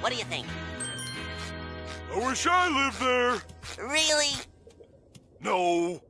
What do you think? I wish I lived there. Really? No,